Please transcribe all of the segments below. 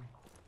people.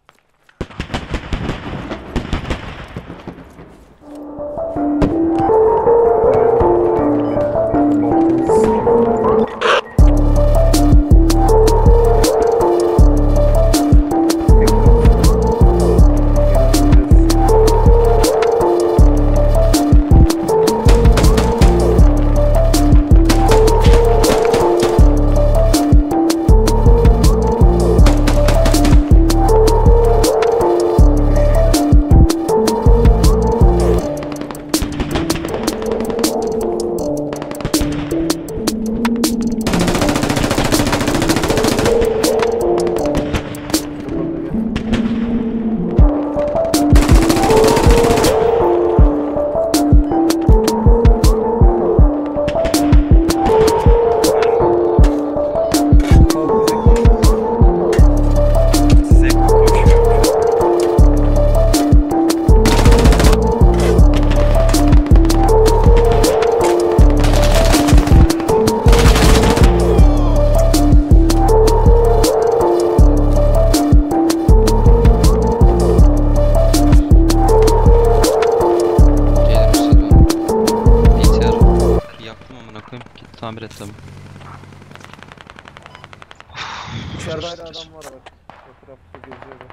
Tamir et tabi. İçeride hala adam var bak. Etrafta geziyordu.